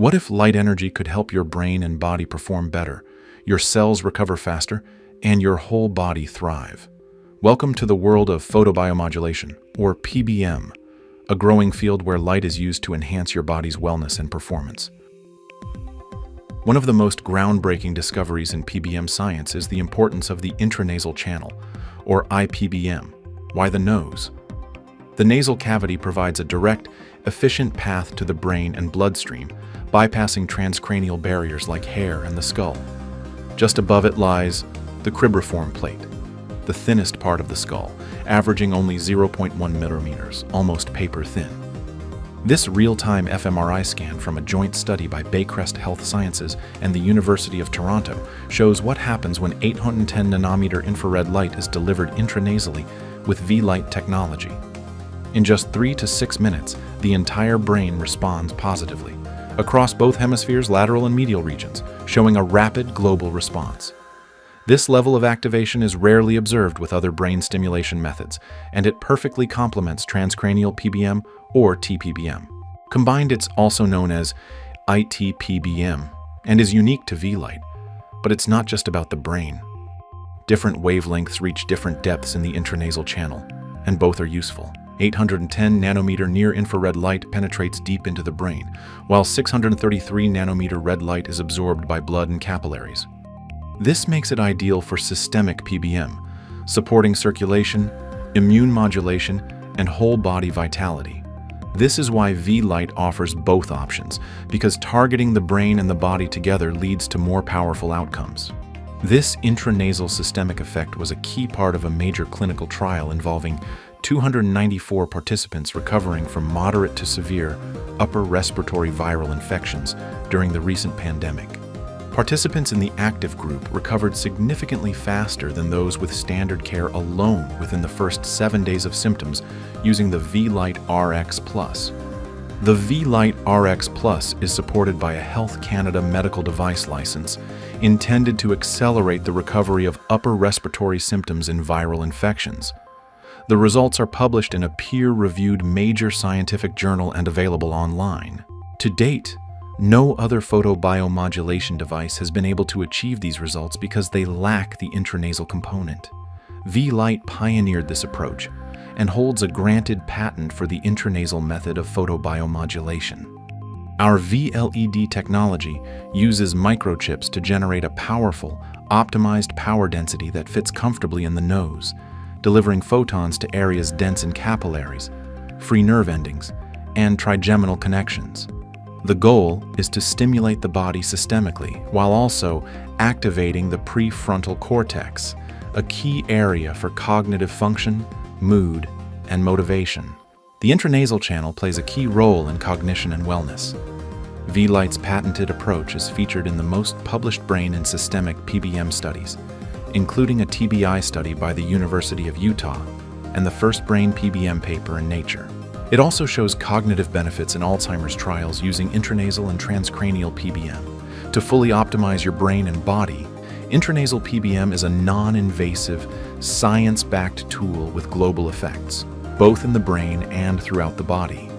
What if light energy could help your brain and body perform better, your cells recover faster, and your whole body thrive? Welcome to the world of photobiomodulation, or PBM, a growing field where light is used to enhance your body's wellness and performance. One of the most groundbreaking discoveries in PBM science is the importance of the intranasal channel, or IPBM. Why the nose? The nasal cavity provides a direct, efficient path to the brain and bloodstream, bypassing transcranial barriers like hair and the skull. Just above it lies the cribriform plate, the thinnest part of the skull, averaging only 0.1 millimeters, almost paper thin. This real-time fMRI scan from a joint study by Baycrest Health Sciences and the University of Toronto shows what happens when 810 nanometer infrared light is delivered intranasally with Vielight technology. In just 3 to 6 minutes, the entire brain responds positively, across both hemispheres' lateral and medial regions, showing a rapid global response. This level of activation is rarely observed with other brain stimulation methods, and it perfectly complements transcranial PBM or TPBM. Combined, it's also known as ITPBM and is unique to Vielight. But it's not just about the brain. Different wavelengths reach different depths in the intranasal channel, and both are useful. 810 nanometer near-infrared light penetrates deep into the brain, while 633 nanometer red light is absorbed by blood and capillaries. This makes it ideal for systemic PBM, supporting circulation, immune modulation, and whole body vitality. This is why Vielight offers both options, because targeting the brain and the body together leads to more powerful outcomes. This intranasal systemic effect was a key part of a major clinical trial involving 294 participants recovering from moderate to severe upper respiratory viral infections during the recent pandemic. Participants in the active group recovered significantly faster than those with standard care alone within the first seven days of symptoms using the Vielight RX Plus. The Vielight RX Plus is supported by a Health Canada medical device license intended to accelerate the recovery of upper respiratory symptoms in viral infections. The results are published in a peer-reviewed major scientific journal and available online. To date, no other photobiomodulation device has been able to achieve these results because they lack the intranasal component. Vielight pioneered this approach and holds a granted patent for the intranasal method of photobiomodulation. Our VLED technology uses microchips to generate a powerful, optimized power density that fits comfortably in the nose, delivering photons to areas dense in capillaries, free nerve endings, and trigeminal connections. The goal is to stimulate the body systemically while also activating the prefrontal cortex, a key area for cognitive function, mood, and motivation. The intranasal channel plays a key role in cognition and wellness. Vielight's patented approach is featured in the most published brain and systemic PBM studies, including a TBI study by the University of Utah and the first brain PBM paper in Nature. It also shows cognitive benefits in Alzheimer's trials using intranasal and transcranial PBM. To fully optimize your brain and body, intranasal PBM is a non-invasive, science-backed tool with global effects, both in the brain and throughout the body.